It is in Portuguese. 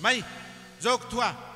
Mai, jogo toi.